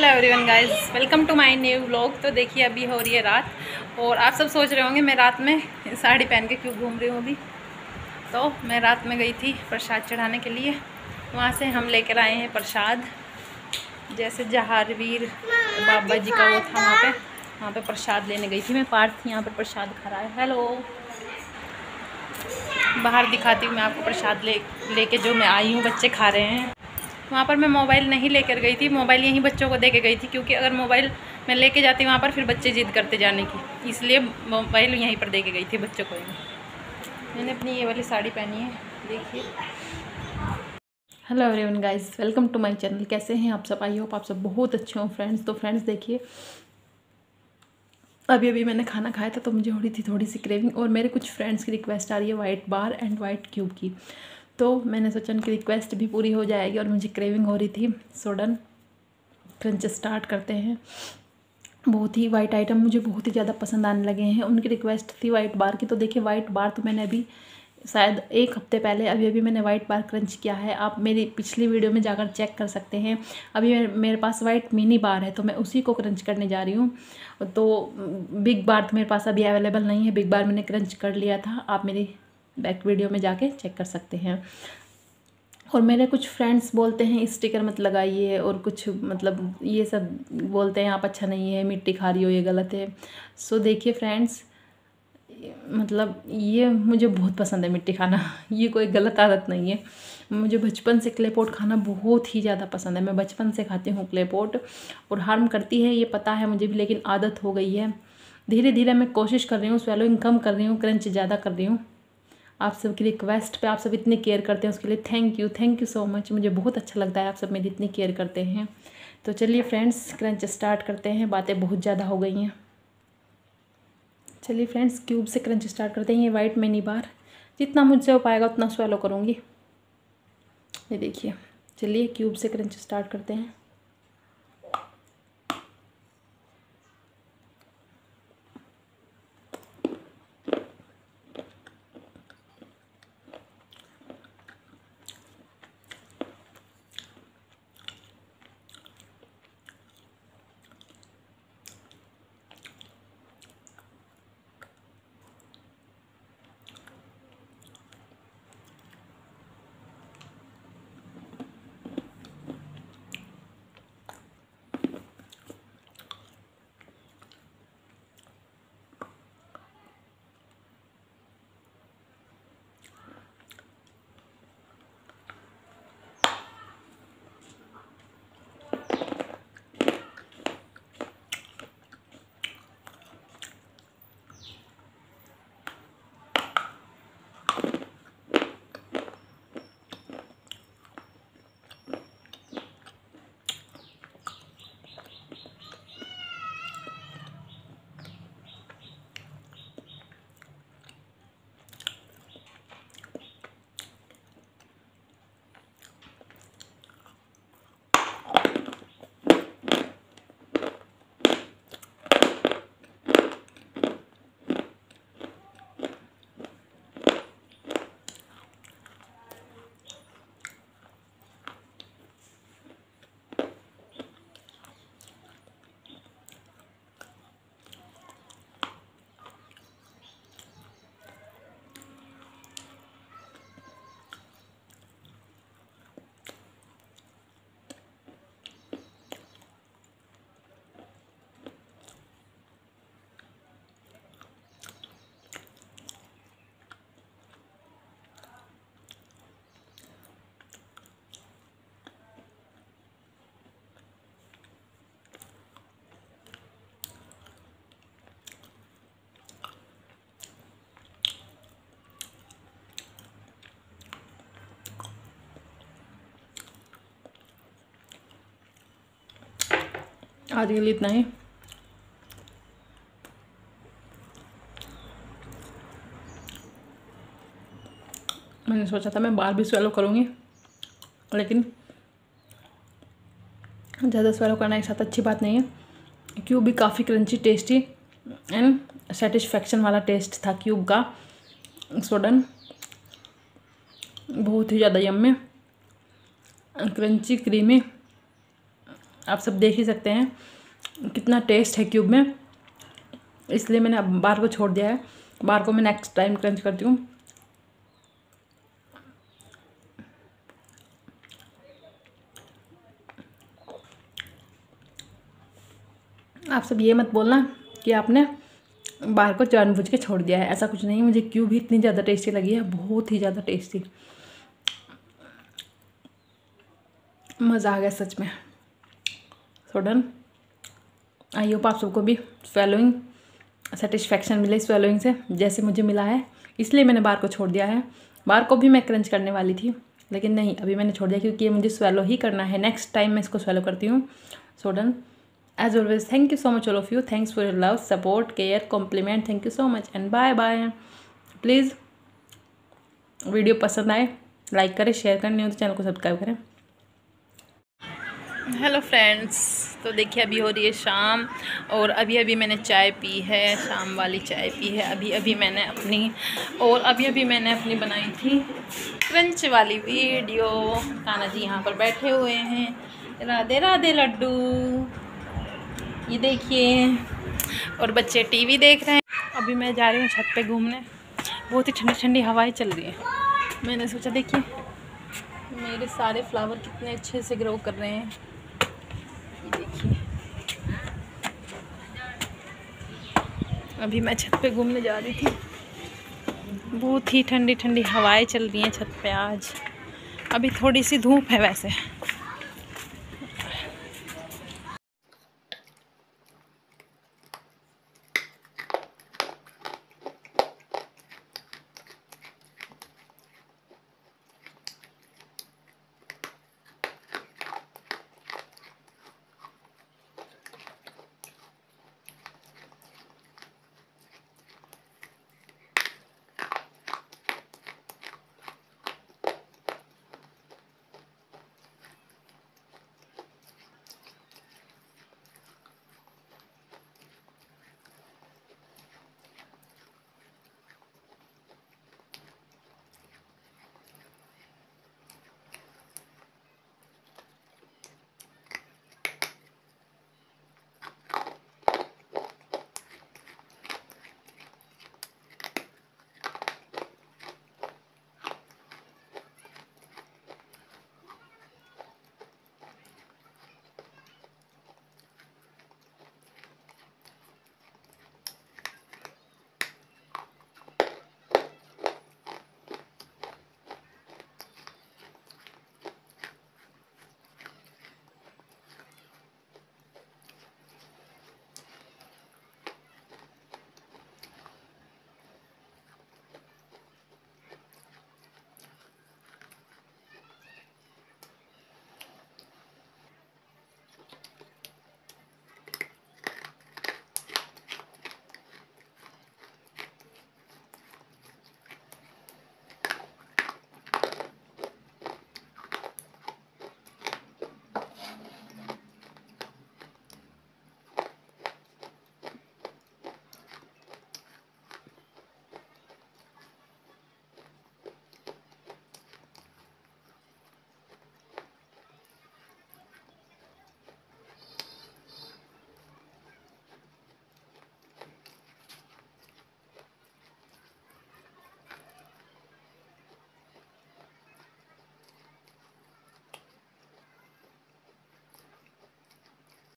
Hello everyone guys welcome to my new vlog तो देखिए, अभी हो रही है रात और आप सब सोच रहे होंगे, मैं रात में साड़ी पहन के क्यों घूम रही हूँ अभी? तो मैं रात में गई थी प्रसाद चढ़ाने के लिए। वहाँ से हम लेकर आए हैं प्रसाद। जैसे जहारवीर बाबा जी का वो था वहाँ पे। वहाँ पे प्रसाद लेने गई थी मैं। पार्थ यहाँ पर प्रसाद खा रहा है। हेलो बाहर दिखाती हूँ मैं आपको प्रसाद ले, लेके जो मैं आई हूँ। बच्चे खा रहे हैं। वहाँ पर मैं मोबाइल नहीं लेकर गई थी, मोबाइल यहीं बच्चों को दे के गई थी, क्योंकि अगर मोबाइल मैं लेके जाती वहाँ पर, फिर बच्चे जिद करते जाने की। इसलिए मोबाइल यहीं पर दे के गई थी बच्चों को। मैंने अपनी ये वाली साड़ी पहनी है, देखिए। Hello everyone guys welcome to my channel कैसे हैं आप सब? आई होप आप सब बहुत अच्छे हो। फ्रेंड्स तो फ्रेंड्स देखिए। अभी अभी मैंने खाना खाया था तो मुझे हो रही थी थोड़ी सी क्रेविंग और मेरे कुछ फ्रेंड्स की रिक्वेस्ट आ रही है white bar and white cube की। तो मैंने सोचा उनकी रिक्वेस्ट भी पूरी हो जाएगी और मुझे क्रेविंग हो रही थी। सोडन क्रंच स्टार्ट करते हैं। बहुत ही वाइट आइटम मुझे बहुत ही ज़्यादा पसंद आने लगे हैं। उनकी रिक्वेस्ट थी वाइट बार की। तो देखिए वाइट बार तो मैंने अभी शायद एक हफ़्ते पहले अभी अभी मैंने वाइट बार क्रंच किया है। आप मेरी पिछली वीडियो में जाकर चेक कर सकते हैं। अभी मेरे पास वाइट मिनी बार है तो मैं उसी को क्रंच करने जा रही हूँ। तो बिग बार तो मेरे पास अभी अवेलेबल नहीं है। बिग बार मैंने क्रंच कर लिया था। आप मेरी बैक वीडियो में जाके चेक कर सकते हैं। और मेरे कुछ फ्रेंड्स बोलते हैं, स्टिकर मत लगाइए और कुछ मतलब ये सब बोलते हैं, आप अच्छा नहीं है, मिट्टी खा रही हो, ये गलत है। सो देखिए फ्रेंड्स मतलब ये मुझे बहुत पसंद है मिट्टी खाना। ये कोई गलत आदत नहीं है। मुझे बचपन से क्ले पॉट खाना बहुत ही ज़्यादा पसंद है। मैं बचपन से खाती हूँ क्ले पॉट और हार्म करती है, ये पता है मुझे भी, लेकिन आदत हो गई है। धीरे धीरे मैं कोशिश कर रही हूँ स्वेलोइंग कम कर रही हूँ क्रंच ज़्यादा कर रही हूँ। आप सबकी रिक्वेस्ट पे आप सब इतनी केयर करते हैं, उसके लिए thank you thank you so much मुझे बहुत अच्छा लगता है आप सब मेरी इतनी केयर करते हैं। तो चलिए फ्रेंड्स क्रंच स्टार्ट करते हैं। बातें बहुत ज़्यादा हो गई हैं। चलिए फ्रेंड्स क्यूब से क्रंच स्टार्ट करते हैं। ये वाइट मैनी बार जितना मुझसे हो पाएगा, उतना स्वेलो करूँगी। ये देखिए। चलिए क्यूब से क्रंच स्टार्ट करते हैं। आज के लिए इतना ही मैंने सोचा था मैं बार भी स्वेलो करूँगी, लेकिन ज़्यादा स्वेलो करना एक साथ अच्छी बात नहीं है। क्यूब भी काफ़ी क्रंची टेस्टी एंड सेटिस्फेक्शन वाला टेस्ट था क्यूब का। सोडन बहुत ही ज़्यादा यम में क्रंची क्रीमी आप सब देख ही सकते हैं कितना टेस्ट है क्यूब में। इसलिए मैंने अब बार को छोड़ दिया है। बार को मैं नेक्स्ट टाइम क्रंच करती हूँ। आप सब ये मत बोलना कि आपने बाहर को जानबूझ के छोड़ दिया है। ऐसा कुछ नहीं मुझे क्यों भी इतनी ज़्यादा टेस्टी लगी है। बहुत ही ज़्यादा टेस्टी मज़ा आ गया सच में। सो डन आई होप आप सबको भी स्वेलोइंग सेटिस्फेक्शन मिले स्वेलोइंग से, जैसे मुझे मिला है। इसलिए मैंने बार को छोड़ दिया है। बार को भी मैं क्रंच करने वाली थी, लेकिन नहीं, अभी मैंने छोड़ दिया क्योंकि ये मुझे स्वेलो ही करना है। नेक्स्ट टाइम मैं इसको स्वेलो करती हूँ। So done as always, thank you so much all of you. Thanks for your love, support, care, compliment. Thank you so much and bye bye. Please video पसंद आए like करें share करें, नहीं तो चैनल को subscribe करें। Hello friends तो देखिए, अभी हो रही है शाम और अभी अभी मैंने चाय पी है, शाम वाली चाय पी है। अभी अभी मैंने अपनी और अभी अभी मैंने अपनी बनाई थी क्रंच वाली वीडियो। काना जी यहाँ पर बैठे हुए हैं। राधे राधे लड्डू। ये देखिए। और बच्चे टीवी देख रहे हैं। अभी मैं जा रही हूँ छत पे घूमने। बहुत ही ठंडी ठंडी हवाएँ चल रही है। मैंने सोचा, देखिए, मेरे सारे फ्लावर कितने अच्छे से ग्रो कर रहे हैं। देखिए। अभी मैं छत पे घूमने जा रही थी। बहुत ही ठंडी ठंडी हवाएँ चल रही हैं छत पे आज। अभी थोड़ी सी धूप है वैसे।